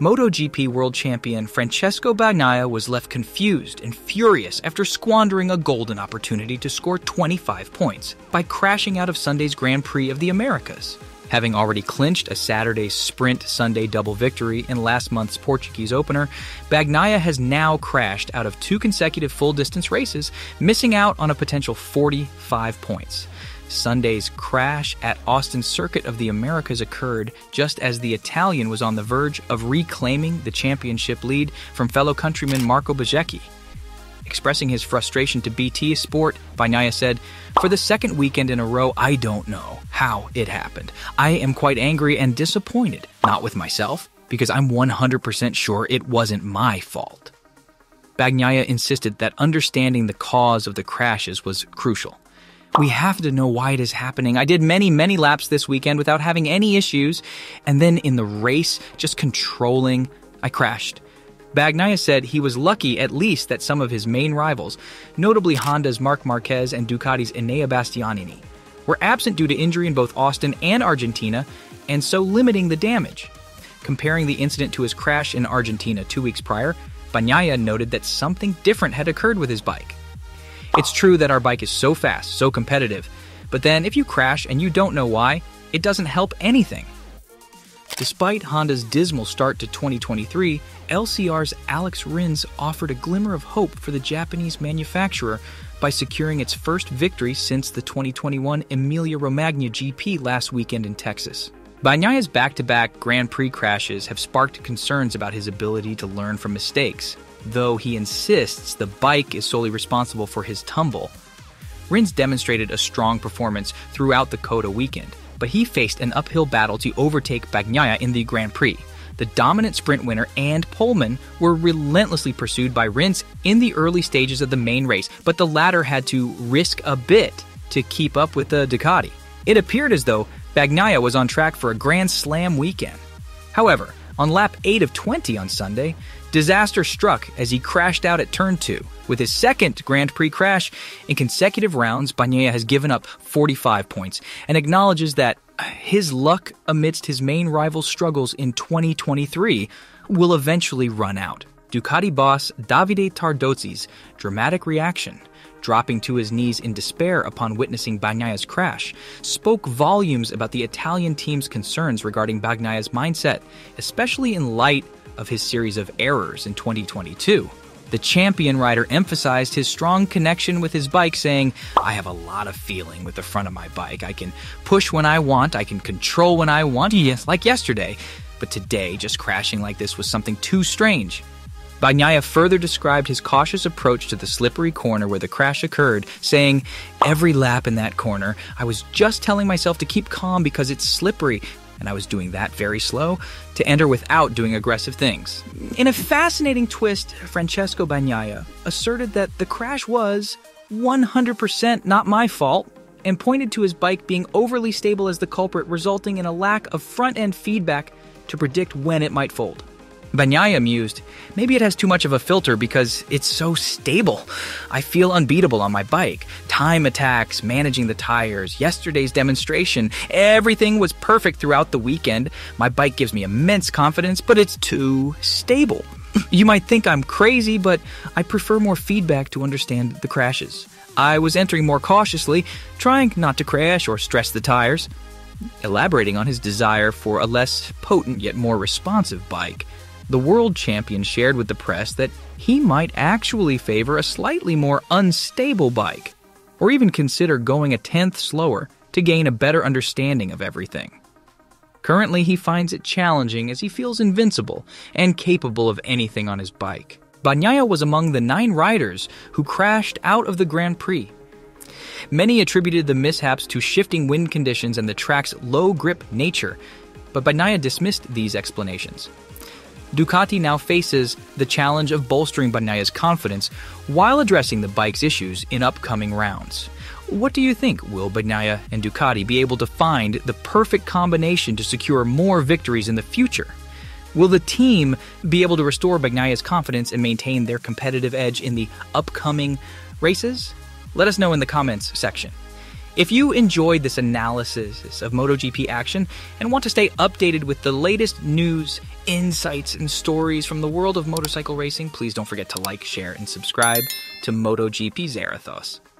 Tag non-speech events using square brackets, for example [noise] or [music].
MotoGP world champion Francesco Bagnaia was left confused and furious after squandering a golden opportunity to score 25 points by crashing out of Sunday's Grand Prix of the Americas. Having already clinched a Saturday sprint Sunday double victory in last month's Portuguese opener, Bagnaia has now crashed out of two consecutive full distance races, missing out on a potential 45 points. Sunday's crash at Austin Circuit of the Americas occurred just as the Italian was on the verge of reclaiming the championship lead from fellow countryman Marco Bezzecchi. Expressing his frustration to BT Sport, Bagnaia said, For the second weekend in a row, I don't know how it happened. I am quite angry and disappointed, not with myself, because I'm 100% sure it wasn't my fault. Bagnaia insisted that understanding the cause of the crashes was crucial. We have to know why it is happening. I did many, many laps this weekend without having any issues, and then in the race, just controlling, I crashed. Bagnaia said he was lucky at least that some of his main rivals, notably Honda's Marc Marquez and Ducati's Enea Bastianini, were absent due to injury in both Austin and Argentina, and so limiting the damage. Comparing the incident to his crash in Argentina two weeks prior, Bagnaia noted that something different had occurred with his bike. It's true that our bike is so fast, so competitive, but then if you crash and you don't know why, it doesn't help anything. Despite Honda's dismal start to 2023, LCR's Alex Rins offered a glimmer of hope for the Japanese manufacturer by securing its first victory since the 2021 Emilia Romagna GP last weekend in Texas. Bagnaia's back to back Grand Prix crashes have sparked concerns about his ability to learn from mistakes though he insists the bike is solely responsible for his tumble. Rins demonstrated a strong performance throughout the COTA weekend, but he faced an uphill battle to overtake Bagnaia in the Grand Prix. The dominant sprint winner and pole man were relentlessly pursued by Rins in the early stages of the main race, but the latter had to risk a bit to keep up with the Ducati. It appeared as though Bagnaia was on track for a Grand Slam weekend. However, on lap 8 of 20 on Sunday, disaster struck as he crashed out at turn 2. With his second Grand Prix crash in consecutive rounds, Bagnaia has given up 45 points and acknowledges that his luck amidst his main rival's struggles in 2023 will eventually run out. Ducati boss Davide Tardozzi's dramatic reaction dropping to his knees in despair upon witnessing Bagnaia's crash, spoke volumes about the Italian team's concerns regarding Bagnaia's mindset, especially in light of his series of errors in 2022. The champion rider emphasized his strong connection with his bike, saying, I have a lot of feeling with the front of my bike. I can push when I want, I can control when I want, yes, like yesterday. But today, just crashing like this was something too strange. Bagnaia further described his cautious approach to the slippery corner where the crash occurred, saying, Every lap in that corner, I was just telling myself to keep calm because it's slippery, and I was doing that very slow to enter without doing aggressive things. In a fascinating twist, Francesco Bagnaia asserted that the crash was 100% not my fault and pointed to his bike being overly stable as the culprit, resulting in a lack of front end feedback to predict when it might fold. Bagnaia mused, maybe it has too much of a filter because it's so stable. I feel unbeatable on my bike. Time attacks, managing the tires, yesterday's demonstration, everything was perfect throughout the weekend. My bike gives me immense confidence, but it's too stable. [laughs] You might think I'm crazy, but I prefer more feedback to understand the crashes. I was entering more cautiously, trying not to crash or stress the tires. Elaborating on his desire for a less potent yet more responsive bike, the world champion shared with the press that he might actually favor a slightly more unstable bike, or even consider going a tenth slower to gain a better understanding of everything. Currently, he finds it challenging as he feels invincible and capable of anything on his bike. Bagnaia was among the nine riders who crashed out of the Grand Prix. Many attributed the mishaps to shifting wind conditions and the track's low grip nature, but Bagnaia dismissed these explanations. Ducati now faces the challenge of bolstering Bagnaia's confidence while addressing the bike's issues in upcoming rounds. What do you think? Will Bagnaia and Ducati be able to find the perfect combination to secure more victories in the future? Will the team be able to restore Bagnaia's confidence and maintain their competitive edge in the upcoming races? Let us know in the comments section. If you enjoyed this analysis of MotoGP action and want to stay updated with the latest news, insights, and stories from the world of motorcycle racing, please don't forget to like, share, and subscribe to MotoGP Zarathos.